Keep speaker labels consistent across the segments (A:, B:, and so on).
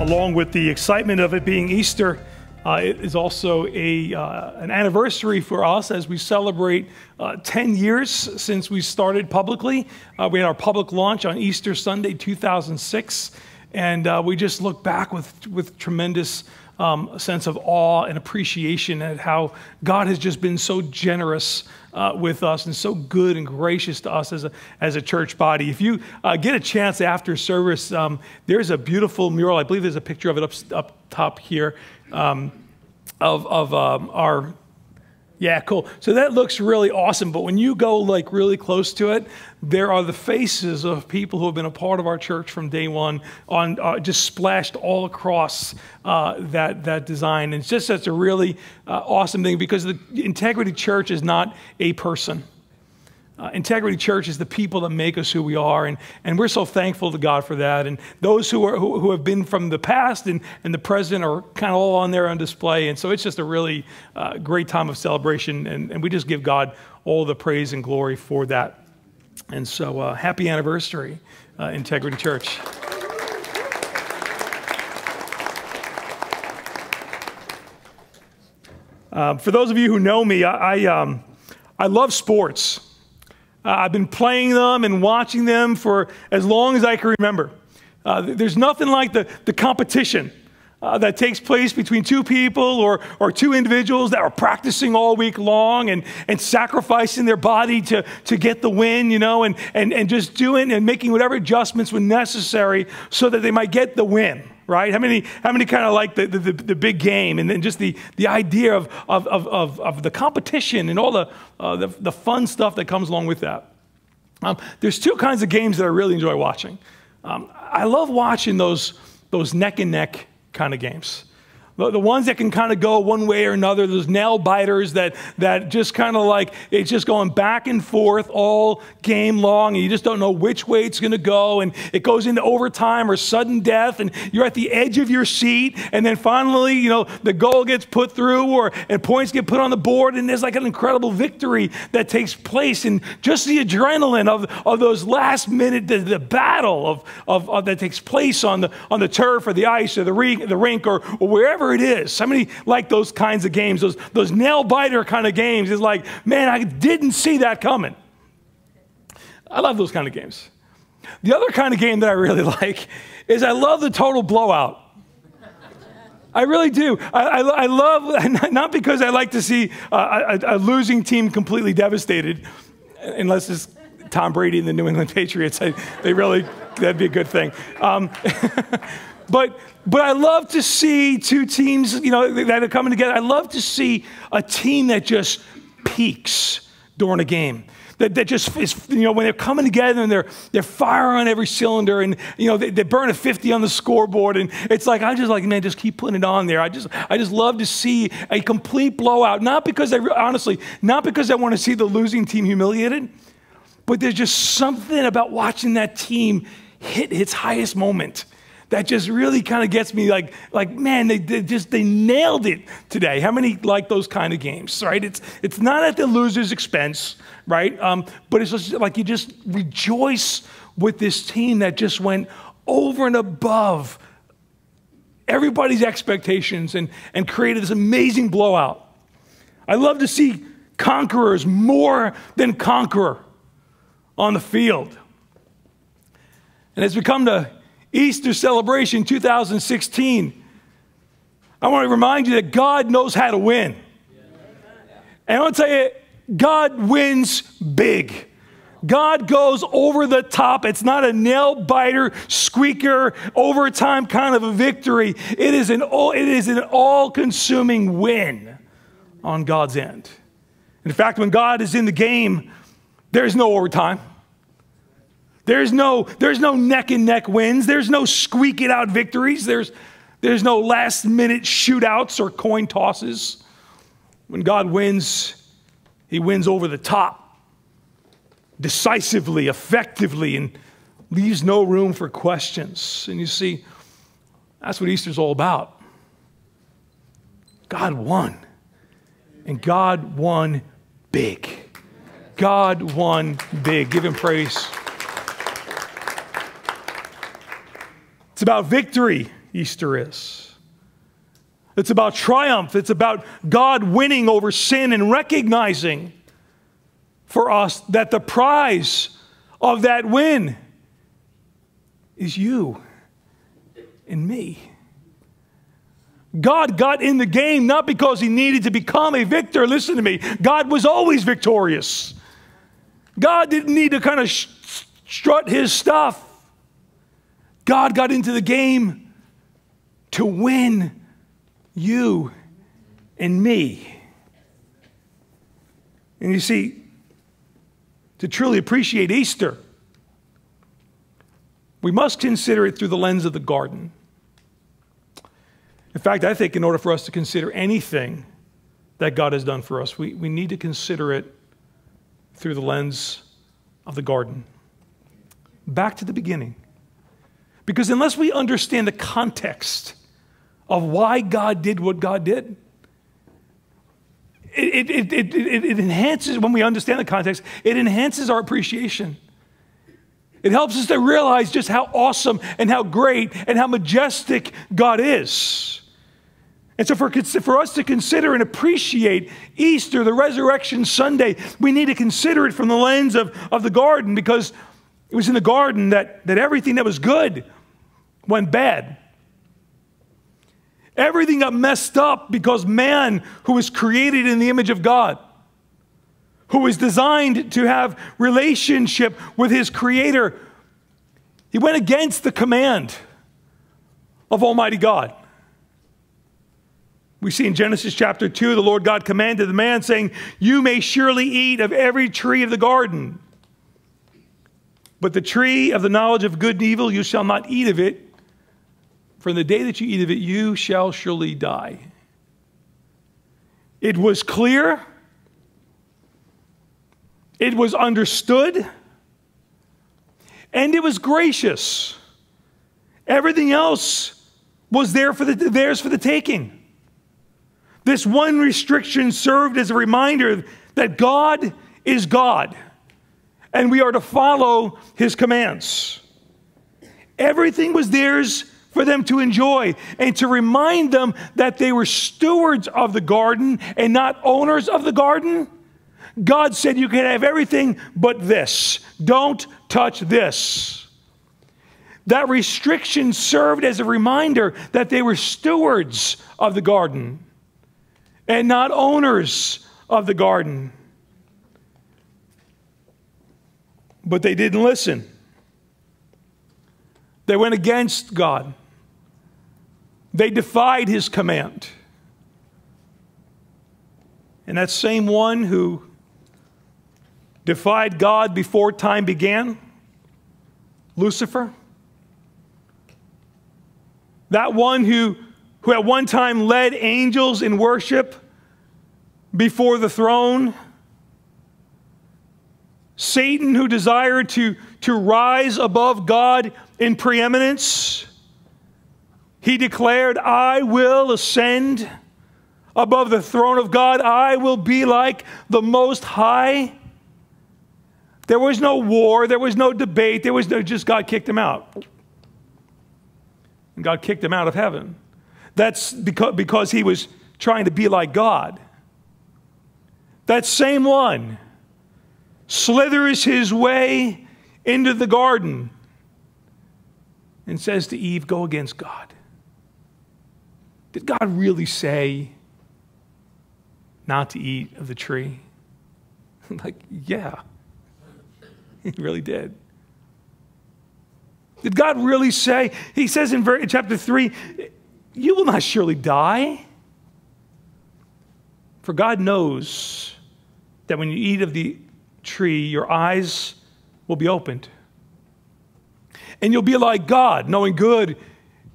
A: along with the excitement of it being Easter, uh, it is also a, uh, an anniversary for us as we celebrate uh, 10 years since we started publicly. Uh, we had our public launch on Easter Sunday 2006, and uh, we just look back with, with tremendous um, sense of awe and appreciation at how God has just been so generous uh, with us and so good and gracious to us as a, as a church body. If you uh, get a chance after service, um, there's a beautiful mural. I believe there's a picture of it up, up top here um, of, of um, our yeah, cool. So that looks really awesome. But when you go like really close to it, there are the faces of people who have been a part of our church from day one, on uh, just splashed all across uh, that that design. And it's just such a really uh, awesome thing because the Integrity Church is not a person. Uh, Integrity Church is the people that make us who we are, and, and we're so thankful to God for that. And those who, are, who, who have been from the past and, and the present are kind of all on there on display. And so it's just a really uh, great time of celebration, and, and we just give God all the praise and glory for that. And so, uh, happy anniversary, uh, Integrity Church. Um, for those of you who know me, I, I, um, I love sports. Uh, I've been playing them and watching them for as long as I can remember. Uh, there's nothing like the, the competition uh, that takes place between two people or, or two individuals that are practicing all week long and, and sacrificing their body to, to get the win, you know, and, and, and just doing and making whatever adjustments were necessary so that they might get the win right? How many, how many kind of like the, the, the, big game and then just the, the idea of, of, of, of the competition and all the, uh, the, the, fun stuff that comes along with that? Um, there's two kinds of games that I really enjoy watching. Um, I love watching those, those neck and neck kind of games the, ones that can kind of go one way or another, those nail biters that, that just kind of like, it's just going back and forth all game long, and you just don't know which way it's going to go, and it goes into overtime or sudden death, and you're at the edge of your seat, and then finally, you know, the goal gets put through, or and points get put on the board, and there's like an incredible victory that takes place, and just the adrenaline of, of those last minute, the, the battle of, of, of, that takes place on the, on the turf or the ice or the rink, the rink or, or wherever it is. Many like those kinds of games, those, those nail biter kind of games? It's like, man, I didn't see that coming. I love those kind of games. The other kind of game that I really like is I love the total blowout. I really do. I, I, I, love, not because I like to see a, a, a, losing team completely devastated, unless it's Tom Brady and the New England Patriots. I, they really, that'd be a good thing. Um, but but I love to see two teams, you know, that are coming together. I love to see a team that just peaks during a game. That, that just is, you know, when they're coming together and they're, they're firing on every cylinder and, you know, they, they burn a 50 on the scoreboard. And it's like, I just like, man, just keep putting it on there. I just, I just love to see a complete blowout. Not because I, honestly, not because I want to see the losing team humiliated, but there's just something about watching that team hit its highest moment that just really kind of gets me like, like man, they, they, just they nailed it today. How many like those kind of games, right? It's it's not at the loser's expense, right? Um, but it's just like you just rejoice with this team that just went over and above everybody's expectations and, and created this amazing blowout. I love to see conquerors more than conqueror on the field. And as we come to Easter celebration 2016, I want to remind you that God knows how to win. And I want to tell you, God wins big. God goes over the top. It's not a nail biter, squeaker, overtime kind of a victory. It is an all, it is an all-consuming win on God's end. In fact, when God is in the game, there's no overtime. There's no, there's no neck and neck wins. There's no squeak it out victories. There's, there's no last minute shootouts or coin tosses. When God wins, He wins over the top, decisively, effectively, and leaves no room for questions. And you see, that's what Easter's all about. God won. And God won big. God won big. Give him praise. It's about victory Easter is. It's about triumph. It's about God winning over sin and recognizing for us that the prize of that win is you and me. God got in the game not because he needed to become a victor. Listen to me. God was always victorious. God didn't need to kind of strut his stuff. God got into the game to win you and me. And you see, to truly appreciate Easter, we must consider it through the lens of the garden. In fact, I think in order for us to consider anything that God has done for us, we, we need to consider it through the lens of the garden. Back to the beginning. Because unless we understand the context of why God did what God did, it, it, it, it, enhances, when we understand the context, it enhances our appreciation. It helps us to realize just how awesome and how great and how majestic God is. And so, for, for us to consider and appreciate Easter, the resurrection Sunday, we need to consider it from the lens of, of the garden because it was in the garden that, that everything that was good went bad. Everything got messed up because man, who was created in the image of God, who was designed to have relationship with his creator, he went against the command of Almighty God. We see in Genesis chapter 2, the Lord God commanded the man, saying, You may surely eat of every tree of the garden, but the tree of the knowledge of good and evil, you shall not eat of it, in the day that you eat of it, you shall surely die. It was clear, it was understood, and it was gracious. Everything else was there for the, theirs for the taking. This one restriction served as a reminder that God is God and we are to follow his commands. Everything was theirs for them to enjoy and to remind them that they were stewards of the garden and not owners of the garden. God said, You can have everything but this. Don't touch this. That restriction served as a reminder that they were stewards of the garden and not owners of the garden. But they didn't listen. They went against God. They defied his command. And that same one who defied God before time began, Lucifer, that one who who at one time led angels in worship before the throne. Satan, who desired to, to rise above God in preeminence, he declared, I will ascend above the throne of God. I will be like the Most High. There was no war, there was no debate, there was no, just God kicked him out. And God kicked him out of heaven. That's because, because he was trying to be like God. That same one slithers his way into the garden and says to Eve, Go against God. Did God really say not to eat of the tree? like, yeah, he really did. Did God really say? He says in chapter 3 you will not surely die. For God knows that when you eat of the tree, your eyes will be opened. And you'll be like God, knowing good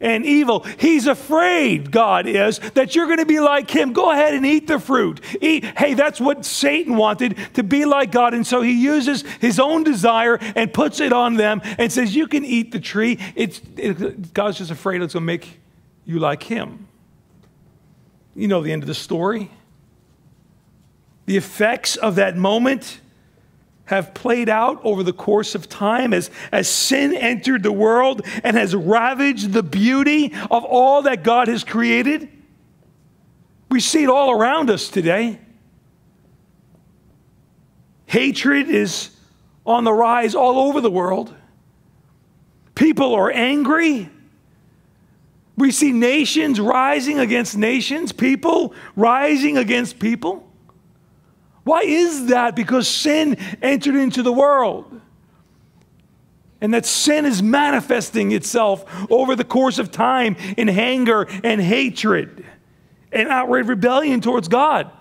A: and evil. He's afraid, God is, that you're going to be like him. Go ahead and eat the fruit. Eat. Hey, that's what Satan wanted, to be like God. And so he uses his own desire and puts it on them and says, You can eat the tree. It's, it, God's just afraid it's going to make you like him. You know the end of the story. The effects of that moment have played out over the course of time as, as sin entered the world and has ravaged the beauty of all that God has created? We see it all around us today. Hatred is on the rise all over the world. People are angry. We see nations rising against nations, people rising against people. Why is that? Because sin entered into the world. And that sin is manifesting itself over the course of time in anger and hatred and outright rebellion towards God.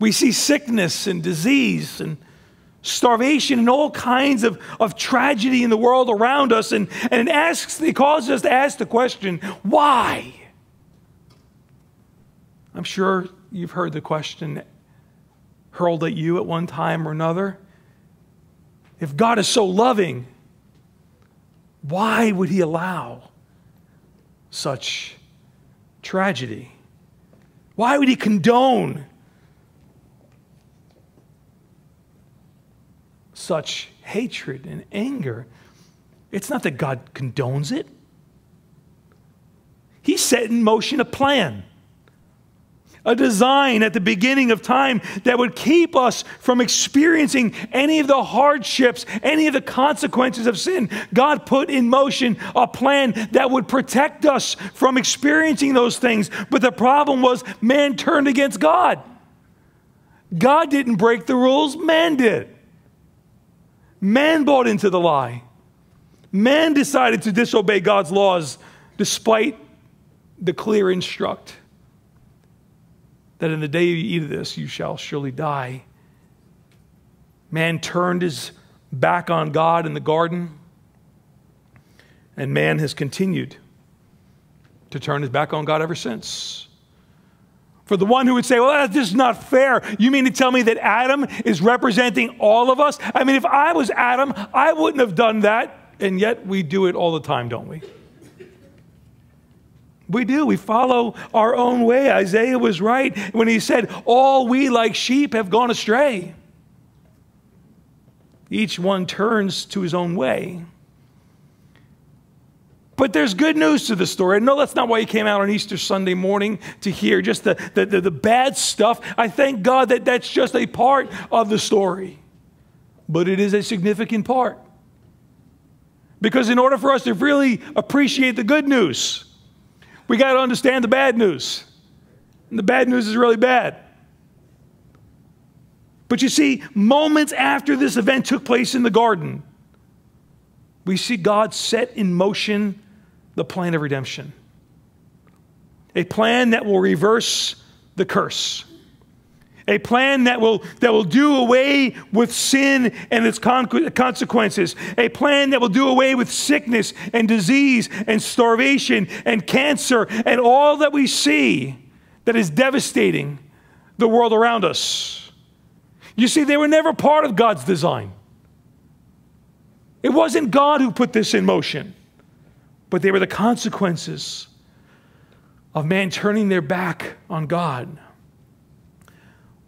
A: We see sickness and disease and starvation and all kinds of, of tragedy in the world around us. And, and it, asks, it causes us to ask the question, why? I'm sure you've heard the question hurled at you at one time or another. If God is so loving, why would He allow such tragedy? Why would He condone such hatred and anger, it's not that God condones it. He set in motion a plan, a design at the beginning of time that would keep us from experiencing any of the hardships, any of the consequences of sin. God put in motion a plan that would protect us from experiencing those things. But the problem was man turned against God. God didn't break the rules, man did. Man bought into the lie. Man decided to disobey God's laws despite the clear instruct that in the day you eat of this, you shall surely die. Man turned his back on God in the garden, and man has continued to turn his back on God ever since. For the one who would say, well, this is not fair. You mean to tell me that Adam is representing all of us? I mean, if I was Adam, I wouldn't have done that. And yet we do it all the time, don't we? We do. We follow our own way. Isaiah was right when he said, All we like sheep have gone astray. Each one turns to his own way. But there's good news to the story. No, that's not why he came out on Easter Sunday morning to hear just the, the, the, the bad stuff. I thank God that that's just a part of the story. But it is a significant part. Because in order for us to really appreciate the good news, we got to understand the bad news. And the bad news is really bad. But you see, moments after this event took place in the garden, we see God set in motion the plan of redemption. A plan that will reverse the curse. A plan that will, that will do away with sin and its consequences. A plan that will do away with sickness and disease and starvation and cancer and all that we see that is devastating the world around us. You see, they were never part of God's design. It wasn't God who put this in motion but they were the consequences of man turning their back on God.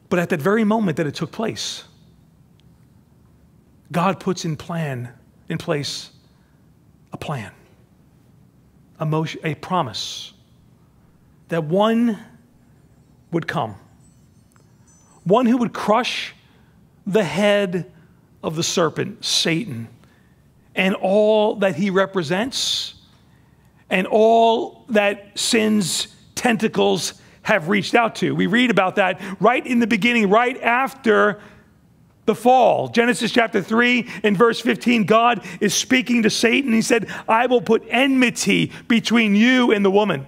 A: But at that very moment that it took place, God puts in plan in place a plan, a, motion, a promise that one would come, one who would crush the head of the serpent, Satan, and all that he represents and all that sin's tentacles have reached out to. We read about that right in the beginning, right after the fall. Genesis chapter 3 and verse 15, God is speaking to Satan. He said, I will put enmity between you and the woman,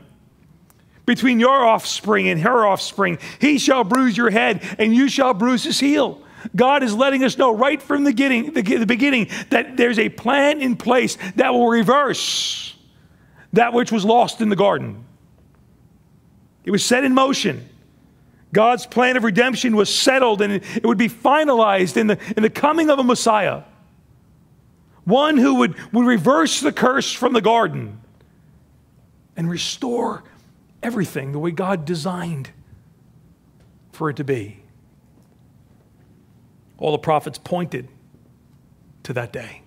A: between your offspring and her offspring. He shall bruise your head, and you shall bruise his heel. God is letting us know right from the beginning, the beginning that there's a plan in place that will reverse that which was lost in the garden. It was set in motion. God's plan of redemption was settled and it would be finalized in the, in the coming of a Messiah. One who would, would reverse the curse from the garden and restore everything the way God designed for it to be. All the prophets pointed to that day.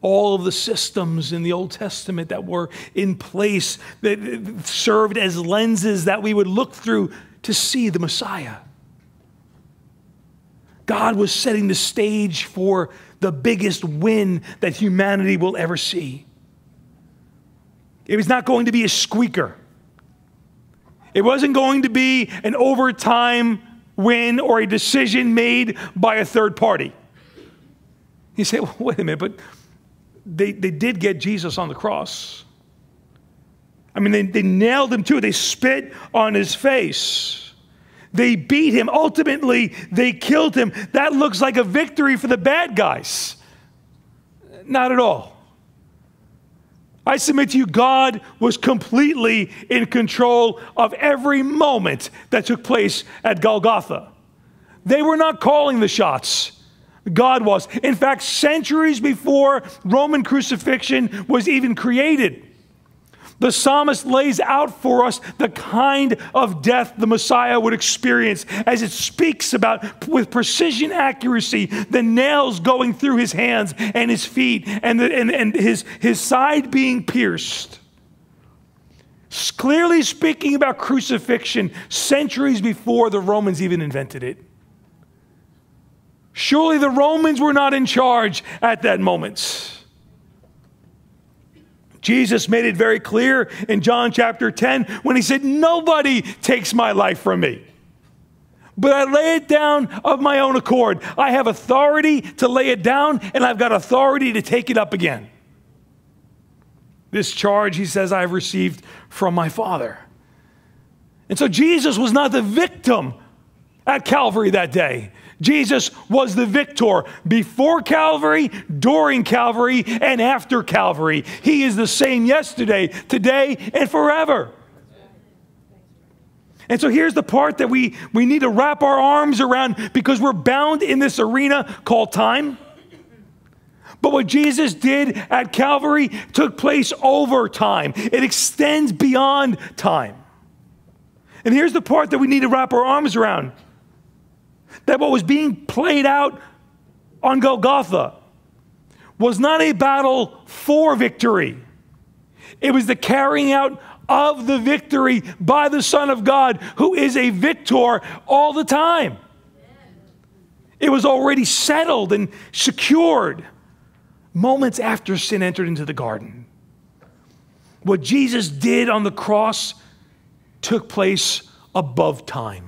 A: All of the systems in the Old Testament that were in place that served as lenses that we would look through to see the Messiah. God was setting the stage for the biggest win that humanity will ever see. It was not going to be a squeaker. It wasn't going to be an overtime win or a decision made by a third party. You say, well, wait a minute, but they, they did get Jesus on the cross. I mean, they, they nailed him too. They spit on his face. They beat him. Ultimately, they killed him. That looks like a victory for the bad guys. Not at all. I submit to you, God was completely in control of every moment that took place at Golgotha. They were not calling the shots. God was. In fact, centuries before Roman crucifixion was even created, the psalmist lays out for us the kind of death the Messiah would experience as it speaks about, with precision accuracy, the nails going through his hands and his feet and, the, and, and his, his side being pierced. Clearly speaking about crucifixion centuries before the Romans even invented it. Surely the Romans were not in charge at that moment. Jesus made it very clear in John chapter 10 when he said, Nobody takes my life from me. But I lay it down of my own accord. I have authority to lay it down, and I've got authority to take it up again. This charge, he says, I've received from my Father. And so Jesus was not the victim at Calvary that day. Jesus was the victor before Calvary, during Calvary, and after Calvary. He is the same yesterday, today, and forever. And so here's the part that we, we need to wrap our arms around because we're bound in this arena called time. But what Jesus did at Calvary took place over time, it extends beyond time. And here's the part that we need to wrap our arms around that what was being played out on Golgotha was not a battle for victory, it was the carrying out of the victory by the Son of God, who is a victor all the time. It was already settled and secured moments after sin entered into the garden. What Jesus did on the cross took place above time.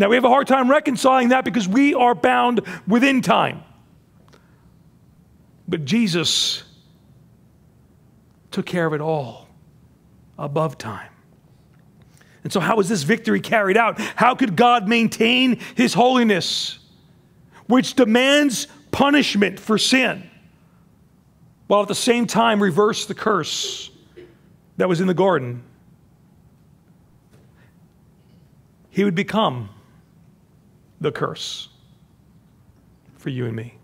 A: Now, we have a hard time reconciling that because we are bound within time. But Jesus took care of it all above time. And so, how was this victory carried out? How could God maintain his holiness, which demands punishment for sin, while at the same time reverse the curse that was in the garden? He would become the curse for you and me.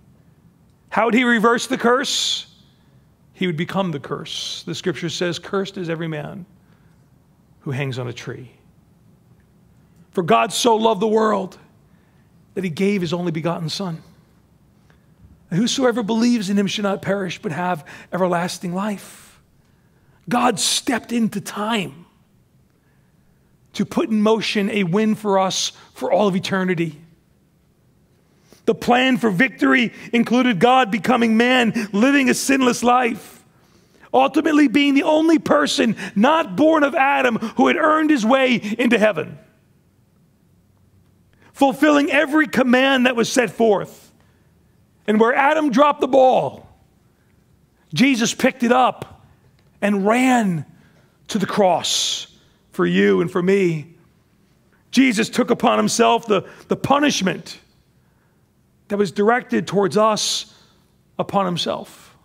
A: How would he reverse the curse? He would become the curse. The scripture says, Cursed is every man who hangs on a tree. For God so loved the world that he gave his only begotten Son. And whosoever believes in him should not perish but have everlasting life. God stepped into time to put in motion a win for us for all of eternity. The plan for victory included God becoming man, living a sinless life, ultimately being the only person not born of Adam who had earned his way into heaven, fulfilling every command that was set forth. And where Adam dropped the ball, Jesus picked it up and ran to the cross for you and for me. Jesus took upon himself the, the punishment that was directed towards us upon himself.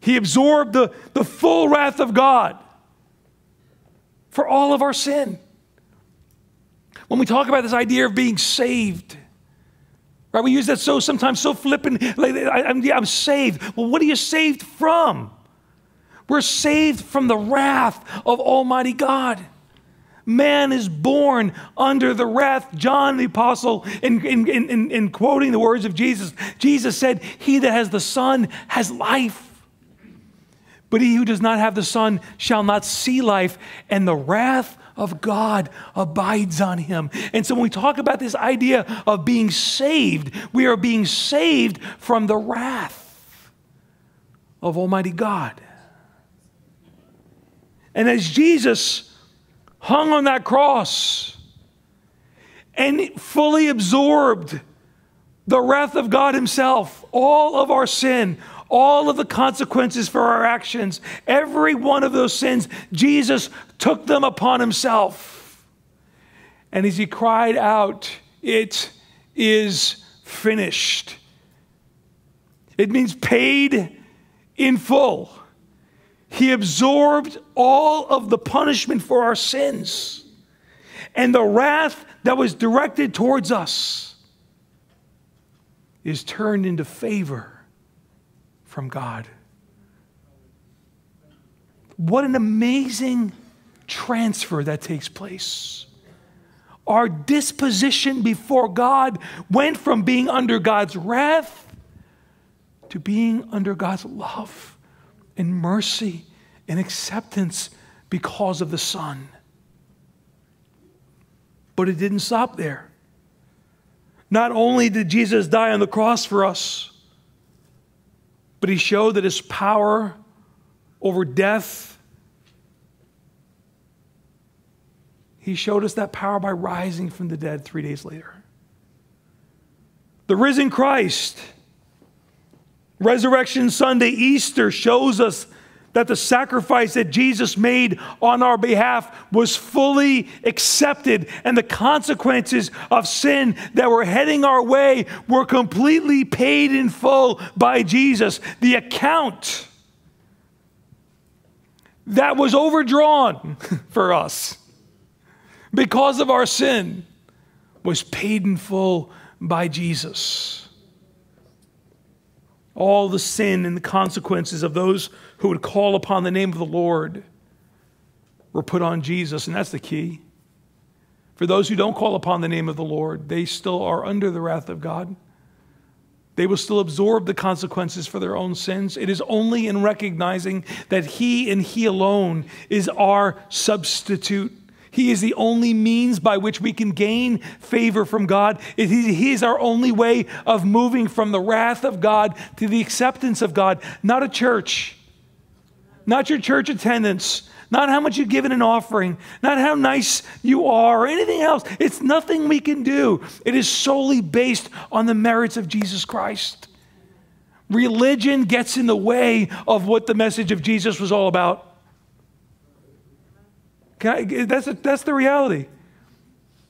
A: He absorbed the, the full wrath of God for all of our sin. When we talk about this idea of being saved, right, we use that so sometimes so flippant. Like, I'm, I'm saved. Well, what are you saved from? We're saved from the wrath of Almighty God. Man is born under the wrath. John the Apostle, in, in, in, in, quoting the words of Jesus, Jesus said, He that has the Son has life. But he who does not have the Son shall not see life, and the wrath of God abides on him. And so when we talk about this idea of being saved, we are being saved from the wrath of Almighty God. And as Jesus hung on that cross and fully absorbed the wrath of God Himself, all of our sin, all of the consequences for our actions, every one of those sins, Jesus took them upon Himself. And as He cried out, It is finished. It means paid in full. He absorbed all of the punishment for our sins and the wrath that was directed towards us is turned into favor from God. What an amazing transfer that takes place. Our disposition before God went from being under God's wrath to being under God's love and mercy and acceptance because of the Son. But it didn't stop there. Not only did Jesus die on the cross for us, but he showed that his power over death, he showed us that power by rising from the dead three days later. The risen Christ, Resurrection Sunday, Easter shows us that the sacrifice that Jesus made on our behalf was fully accepted, and the consequences of sin that were heading our way were completely paid in full by Jesus. The account that was overdrawn for us because of our sin was paid in full by Jesus. All the sin and the consequences of those who would call upon the name of the Lord were put on Jesus, and that's the key. For those who don't call upon the name of the Lord, they still are under the wrath of God. They will still absorb the consequences for their own sins. It is only in recognizing that He and He alone is our substitute. He is the only means by which we can gain favor from God. He is our only way of moving from the wrath of God to the acceptance of God, not a church not your church attendance, not how much you give in an offering, not how nice you are, or anything else. It's nothing we can do. It is solely based on the merits of Jesus Christ. Religion gets in the way of what the message of Jesus was all about. I, that's, a, that's the reality.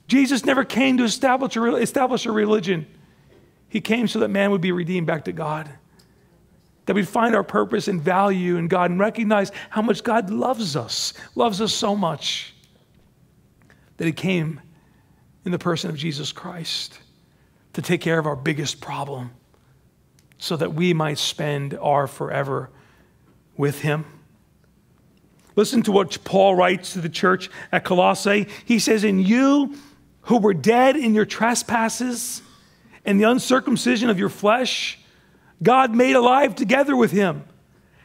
A: Jesus never came to establish a, establish a religion, He came so that man would be redeemed back to God that we'd find our purpose and value in God and recognize how much God loves us, loves us so much that He came in the person of Jesus Christ to take care of our biggest problem so that we might spend our forever with Him. Listen to what Paul writes to the church at Colossae. He says, In you who were dead in your trespasses and the uncircumcision of your flesh, God made alive together with him,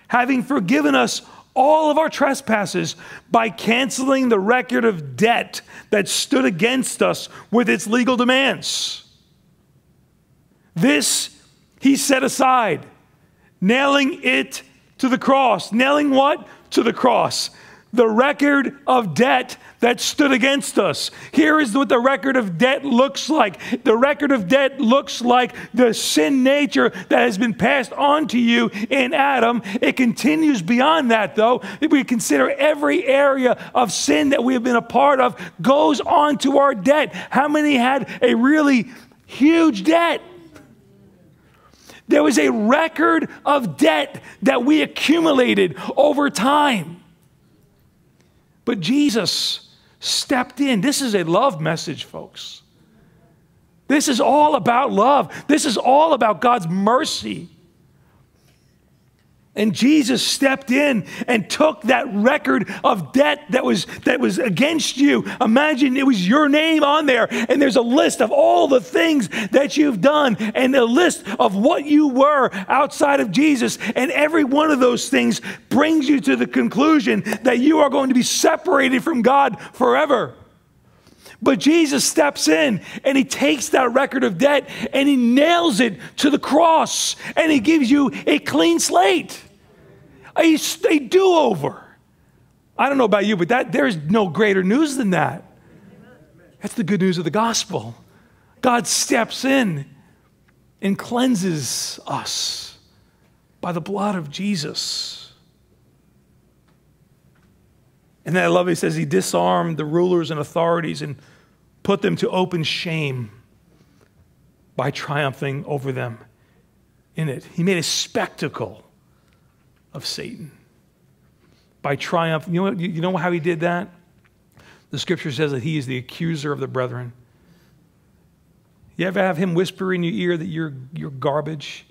A: having forgiven us all of our trespasses by canceling the record of debt that stood against us with its legal demands. This he set aside, nailing it to the cross. Nailing what? To the cross. The record of debt that stood against us. Here is what the record of debt looks like. The record of debt looks like the sin nature that has been passed on to you in Adam. It continues beyond that, though. If we consider every area of sin that we have been a part of goes on to our debt. How many had a really huge debt? There was a record of debt that we accumulated over time. But Jesus stepped in. This is a love message, folks. This is all about love. This is all about God's mercy. And Jesus stepped in and took that record of debt that was, that was against you. Imagine it was your name on there, and there's a list of all the things that you've done, and a list of what you were outside of Jesus. And every one of those things brings you to the conclusion that you are going to be separated from God forever. But Jesus steps in and he takes that record of debt and he nails it to the cross and he gives you a clean slate a, a do over. I don't know about you, but that, there's no greater news than that. That's the good news of the gospel. God steps in and cleanses us by the blood of Jesus. And then I love it, he says he disarmed the rulers and authorities and put them to open shame by triumphing over them in it. He made a spectacle of Satan by triumph. You know, you know how he did that? The scripture says that he is the accuser of the brethren. You ever have him whisper in your ear that you're, you're garbage?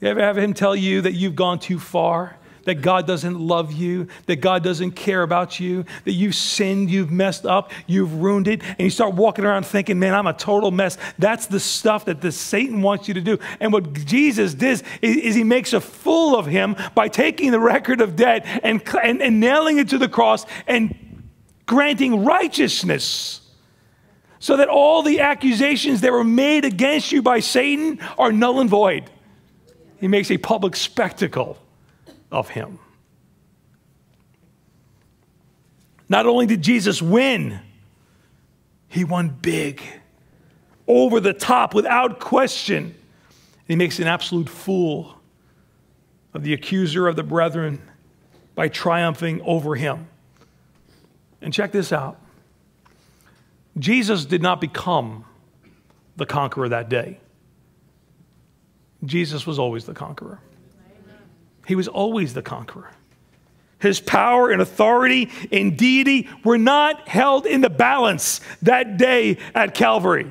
A: You ever have him tell you that you've gone too far? That God doesn't love you, that God doesn't care about you, that you've sinned, you've messed up, you've ruined it, and you start walking around thinking, man, I'm a total mess. That's the stuff that the Satan wants you to do. And what Jesus does is, is he makes a fool of him by taking the record of debt and, and, and nailing it to the cross and granting righteousness so that all the accusations that were made against you by Satan are null and void. He makes a public spectacle of him. Not only did Jesus win, he won big, over the top, without question. He makes an absolute fool of the accuser of the brethren by triumphing over him. And check this out Jesus did not become the conqueror that day, Jesus was always the conqueror. He was always the conqueror. His power and authority and deity were not held in the balance that day at Calvary.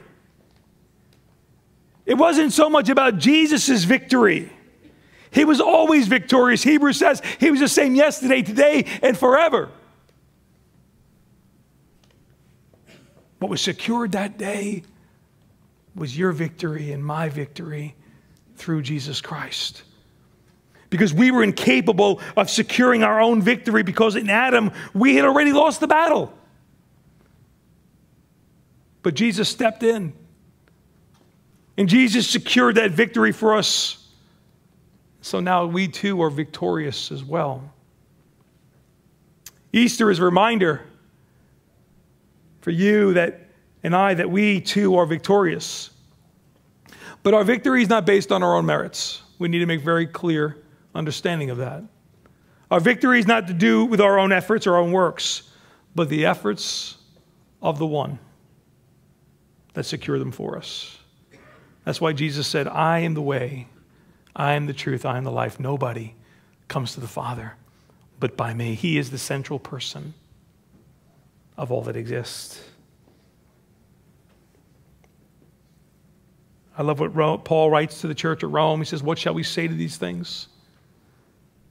A: It wasn't so much about Jesus' victory. He was always victorious. Hebrews says he was the same yesterday, today, and forever. What was secured that day was your victory and my victory through Jesus Christ because we were incapable of securing our own victory because in Adam we had already lost the battle. But Jesus stepped in. And Jesus secured that victory for us. So now we too are victorious as well. Easter is a reminder for you that and I that we too are victorious. But our victory is not based on our own merits. We need to make very clear understanding of that. Our victory is not to do with our own efforts or our own works, but the efforts of the one that secure them for us. That's why Jesus said, I am the way, I am the truth, I am the life. Nobody comes to the Father but by me. He is the central person of all that exists. I love what Paul writes to the church at Rome. He says, What shall we say to these things?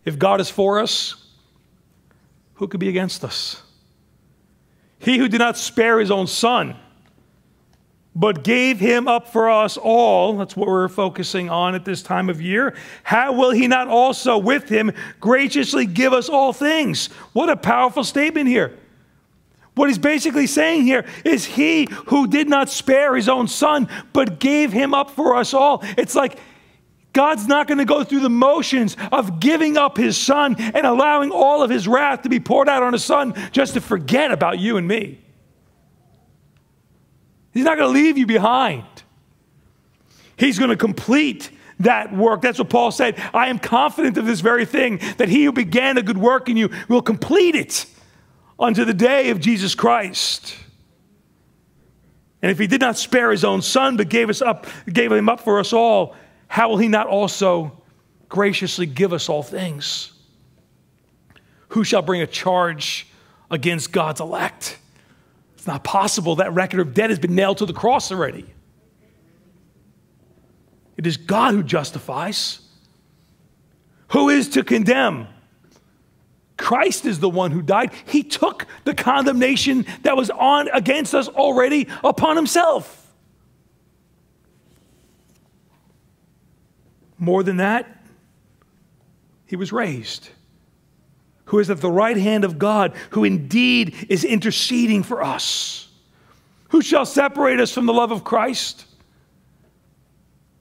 A: If God is for us, who could be against us? He who did not spare his own son, but gave him up for us all, that's what we're focusing on at this time of year, how will he not also with him graciously give us all things? What a powerful statement here. What he's basically saying here is he who did not spare his own son, but gave him up for us all. It's like God's not going to go through the motions of giving up his son and allowing all of his wrath to be poured out on his son just to forget about you and me. He's not going to leave you behind. He's going to complete that work. That's what Paul said. I am confident of this very thing, that he who began a good work in you will complete it unto the day of Jesus Christ. And if he did not spare his own son, but gave us up, gave him up for us all, how will he not also graciously give us all things? Who shall bring a charge against God's elect? It's not possible. That record of debt has been nailed to the cross already. It is God who justifies. Who is to condemn? Christ is the one who died. He took the condemnation that was on against us already upon himself. More than that, he was raised, who is at the right hand of God, who indeed is interceding for us. Who shall separate us from the love of Christ?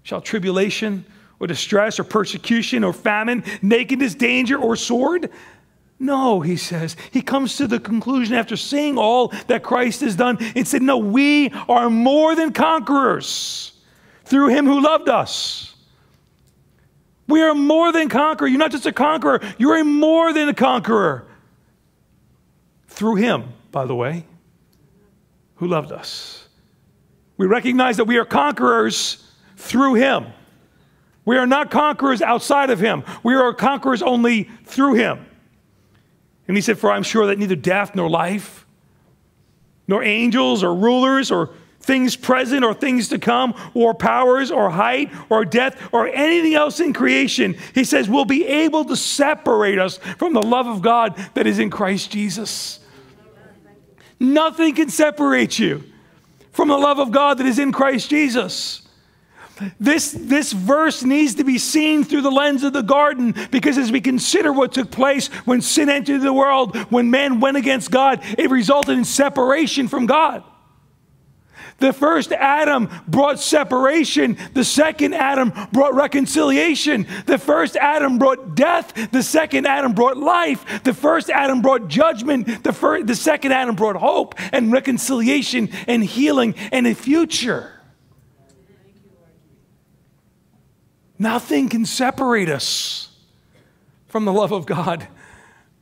A: Shall tribulation or distress or persecution or famine, nakedness, danger, or sword? No, he says. He comes to the conclusion after seeing all that Christ has done and said, No, we are more than conquerors through him who loved us. We are more than conqueror. You're not just a conqueror, you're a more than a conqueror. Through him, by the way, who loved us. We recognize that we are conquerors through him. We are not conquerors outside of him. We are conquerors only through him. And he said, For I'm sure that neither death nor life, nor angels or rulers or things present or things to come, or powers or height or depth or anything else in creation, he says, will be able to separate us from the love of God that is in Christ Jesus. Nothing can separate you from the love of God that is in Christ Jesus. This, this verse needs to be seen through the lens of the garden because as we consider what took place when sin entered the world, when man went against God, it resulted in separation from God. The first Adam brought separation. The second Adam brought reconciliation. The first Adam brought death. The second Adam brought life. The first Adam brought judgment. The, first, the second Adam brought hope and reconciliation and healing and a future. Nothing can separate us from the love of God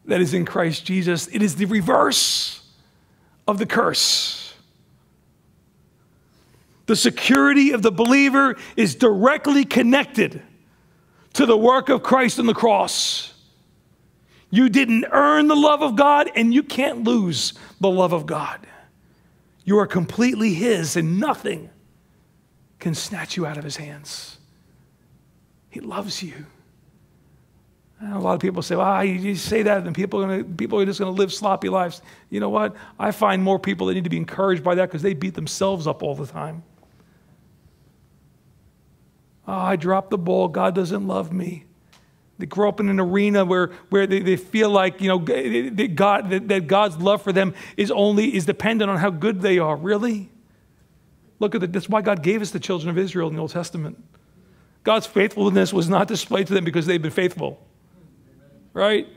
A: that is in Christ Jesus. It is the reverse of the curse. The security of the believer is directly connected to the work of Christ on the cross. You didn't earn the love of God, and you can't lose the love of God. You are completely His, and nothing can snatch you out of His hands. He loves you. And a lot of people say, well, you say that, and people are, gonna, people are just going to live sloppy lives. You know what? I find more people that need to be encouraged by that because they beat themselves up all the time. Oh, I dropped the ball. God doesn't love me. They grow up in an arena where, where they, they feel like you know, that, God, that, that God's love for them is only is dependent on how good they are. Really? Look at that. That's why God gave us the children of Israel in the Old Testament. God's faithfulness was not displayed to them because they'd been faithful. Right?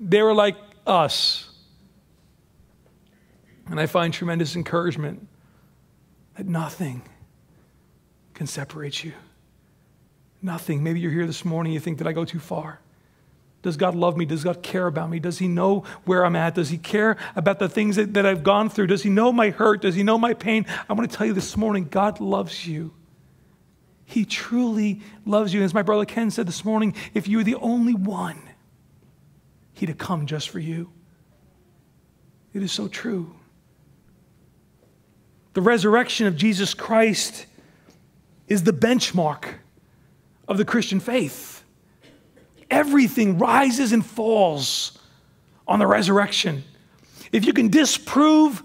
A: They were like us. And I find tremendous encouragement that nothing can separate you. Nothing. Maybe you're here this morning, you think, did I go too far? Does God love me? Does God care about me? Does He know where I'm at? Does He care about the things that, that I've gone through? Does He know my hurt? Does He know my pain? I want to tell you this morning God loves you. He truly loves you. As my brother Ken said this morning, if you were the only one, He'd have come just for you. It is so true. The resurrection of Jesus Christ is the benchmark of the Christian faith. Everything rises and falls on the resurrection. If you can disprove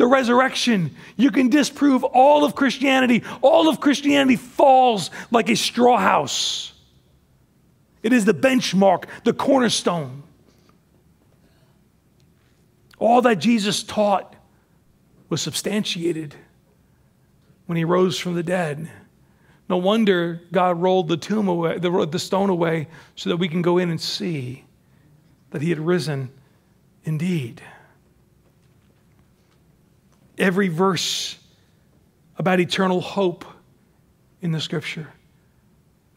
A: the resurrection. You can disprove all of Christianity. All of Christianity falls like a straw house. It is the benchmark, the cornerstone. All that Jesus taught was substantiated when he rose from the dead. No wonder God rolled the tomb away, the, the stone away, so that we can go in and see that he had risen indeed every verse about eternal hope in the scripture,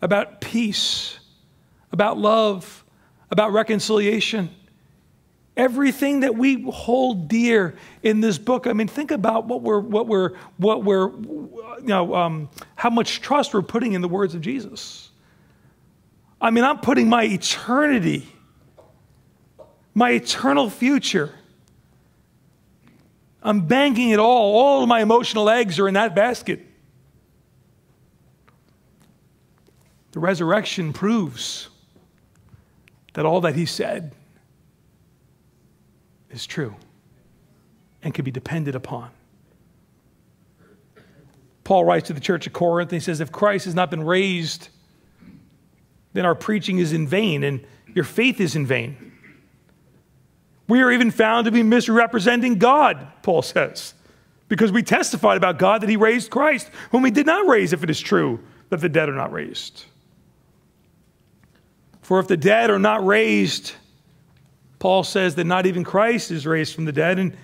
A: about peace, about love, about reconciliation. Everything that we hold dear in this book. I mean, think about what we're, what we're, what we're, you know, um, how much trust we're putting in the words of Jesus. I mean, I'm putting my eternity, my eternal future I'm banking it all. All of my emotional eggs are in that basket. The resurrection proves that all that he said is true and can be depended upon. Paul writes to the church of Corinth, and he says, If Christ has not been raised, then our preaching is in vain and your faith is in vain. We are even found to be misrepresenting God, Paul says, because we testified about God that he raised Christ, whom he did not raise, if it is true that the dead are not raised. For if the dead are not raised, Paul says that not even Christ is raised from the dead. And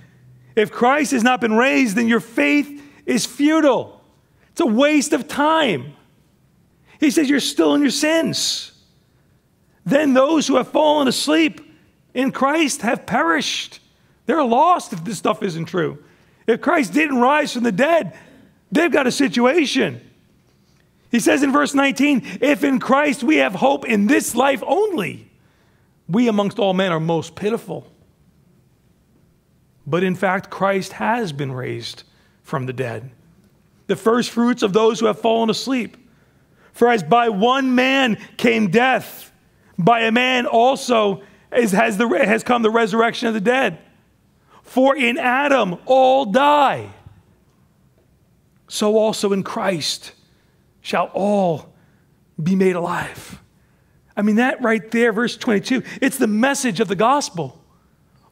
A: if Christ has not been raised, then your faith is futile. It's a waste of time. He says you're still in your sins. Then those who have fallen asleep in Christ have perished. They're lost if this stuff isn't true. If Christ didn't rise from the dead, they've got a situation. He says in verse 19, if in Christ we have hope in this life only, we amongst all men are most pitiful. But in fact, Christ has been raised from the dead, the first fruits of those who have fallen asleep. For as by one man came death, by a man also is, has, the, has come the resurrection of the dead. For in Adam all die, so also in Christ shall all be made alive. I mean, that right there, verse 22, it's the message of the gospel.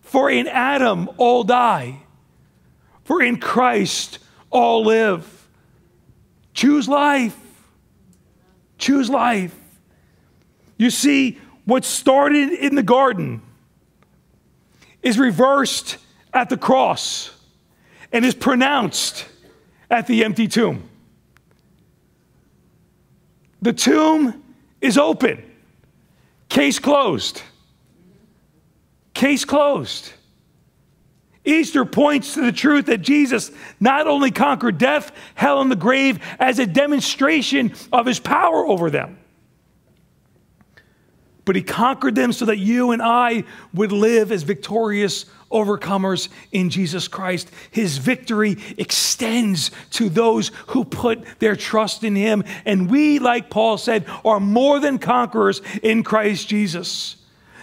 A: For in Adam all die, for in Christ all live. Choose life. Choose life. You see, what started in the garden is reversed at the cross and is pronounced at the empty tomb. The tomb is open, case closed. Case closed. Easter points to the truth that Jesus not only conquered death, hell, and the grave as a demonstration of his power over them but he conquered them so that you and I would live as victorious overcomers in Jesus Christ. His victory extends to those who put their trust in him. And we, like Paul said, are more than conquerors in Christ Jesus.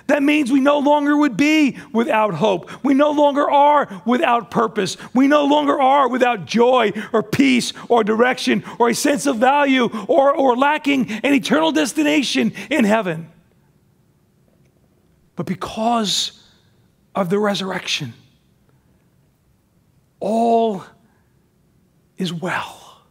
A: That means we no longer would be without hope. We no longer are without purpose. We no longer are without joy or peace or direction or a sense of value or, or lacking an eternal destination in heaven but because of the resurrection, all is well.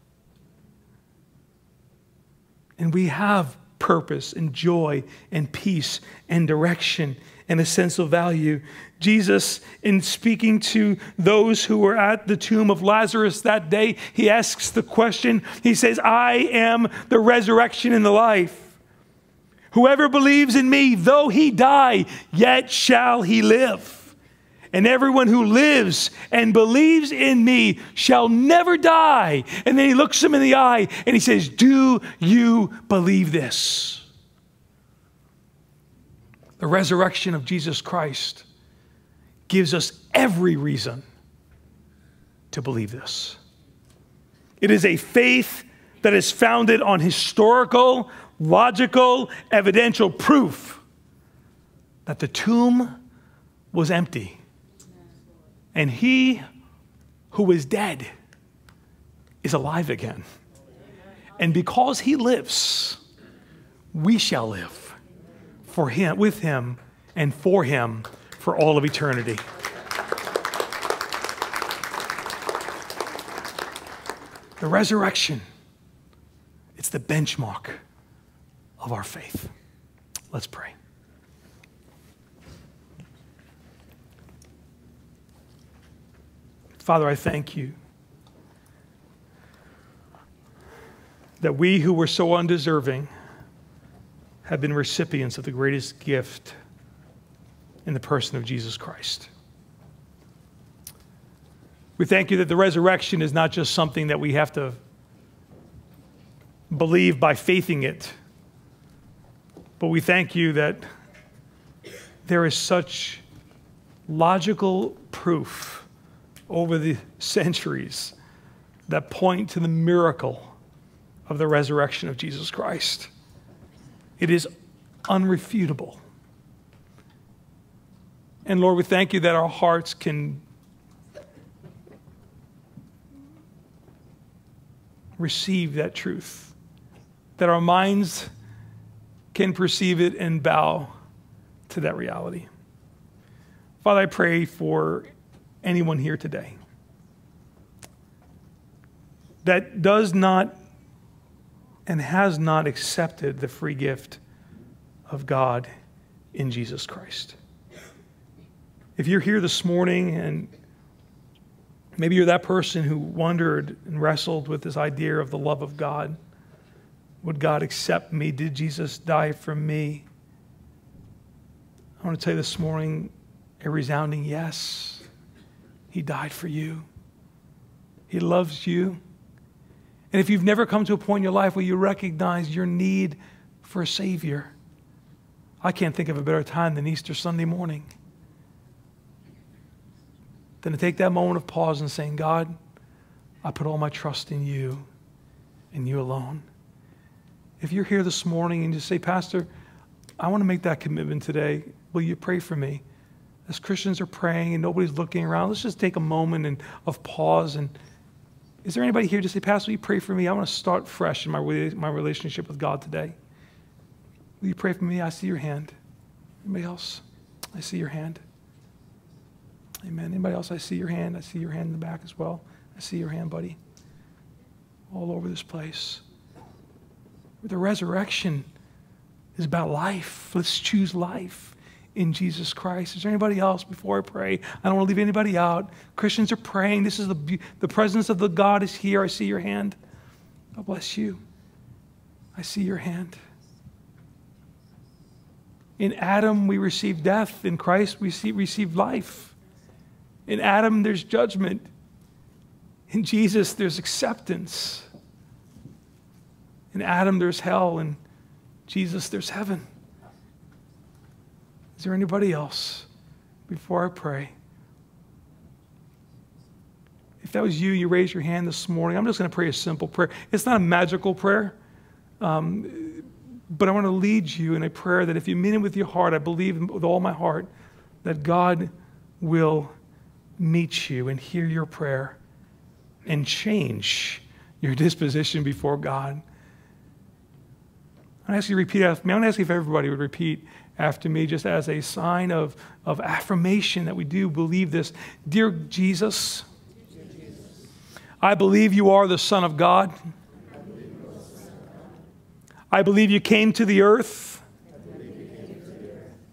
A: And we have purpose and joy and peace and direction and a sense of value. Jesus, in speaking to those who were at the tomb of Lazarus that day, he asks the question He says, I am the resurrection and the life. Whoever believes in me, though he die, yet shall he live. And everyone who lives and believes in me shall never die. And then he looks him in the eye and he says, Do you believe this? The resurrection of Jesus Christ gives us every reason to believe this. It is a faith that is founded on historical, logical, evidential proof that the tomb was empty. And he who was dead is alive again. And because he lives, we shall live for him, with him, and for him for all of eternity. The resurrection, it's the benchmark of our faith. Let's pray. Father, I thank you that we who were so undeserving have been recipients of the greatest gift in the person of Jesus Christ. We thank you that the resurrection is not just something that we have to believe by faithing it but we thank you that there is such logical proof over the centuries that point to the miracle of the resurrection of Jesus Christ. It is unrefutable. And Lord, we thank you that our hearts can receive that truth, that our minds can perceive it and bow to that reality. Father, I pray for anyone here today that does not and has not accepted the free gift of God in Jesus Christ. If you're here this morning and maybe you're that person who wondered and wrestled with this idea of the love of God, would God accept me? Did Jesus die for me? I want to tell you this morning a resounding yes. He died for you. He loves you. And if you've never come to a point in your life where you recognize your need for a Savior, I can't think of a better time than Easter Sunday morning than to take that moment of pause and saying, God, I put all my trust in you and you alone. If you're here this morning and you say, Pastor, I want to make that commitment today, will you pray for me? As Christians are praying and nobody's looking around, let's just take a moment and, of pause and is there anybody here to say, Pastor, will you pray for me? I want to start fresh in my, my relationship with God today. Will you pray for me? I see your hand. Anybody else? I see your hand. Amen. Anybody else? I see your hand. I see your hand in the back as well. I see your hand, buddy. All over this place. The resurrection is about life. Let's choose life in Jesus Christ. Is there anybody else before I pray? I don't want to leave anybody out. Christians are praying. This is the, the presence of the God is here. I see your hand. God bless you. I see your hand. In Adam, we receive death. In Christ, we see, receive life. In Adam, there's judgment. In Jesus, there's acceptance. In Adam, there's hell. In Jesus, there's heaven. Is there anybody else before I pray? If that was you, you raised your hand this morning. I'm just going to pray a simple prayer. It's not a magical prayer, um, but I want to lead you in a prayer that if you mean it with your heart, I believe with all my heart that God will meet you and hear your prayer and change your disposition before God. I ask you to repeat after me. I want to ask you if everybody would repeat after me just as a sign of, of affirmation that we do believe this. Dear Jesus, I believe you are the Son of God. I believe you came to the earth,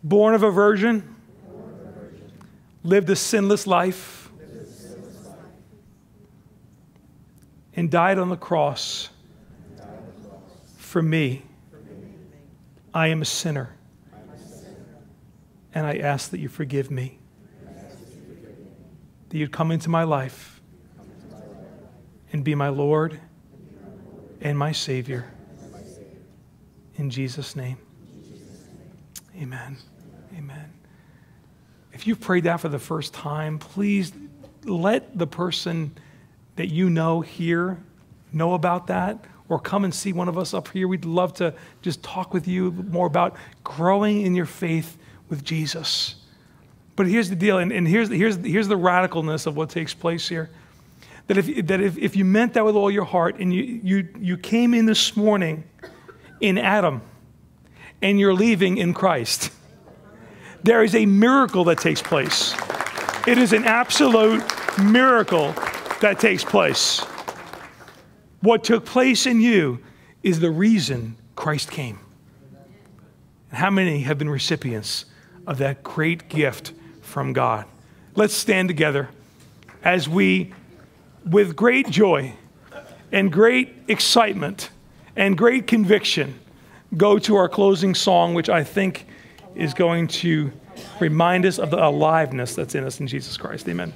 A: born of a virgin, lived a sinless life, and died on the cross for me. I am a sinner and I ask that you forgive me. That you'd come into my life and be my Lord and my Savior. In Jesus' name. Amen. Amen. If you've prayed that for the first time, please let the person that you know here know about that or come and see one of us up here. We'd love to just talk with you more about growing in your faith with Jesus. But here's the deal, and, and here's, here's, here's the radicalness of what takes place here. That, if, that if, if you meant that with all your heart and you, you, you came in this morning in Adam and you're leaving in Christ, there is a miracle that takes place. It is an absolute miracle that takes place. What took place in you is the reason Christ came. And how many have been recipients of that great gift from God. Let's stand together as we, with great joy and great excitement and great conviction, go to our closing song, which I think is going to remind us of the aliveness that's in us in Jesus Christ. Amen.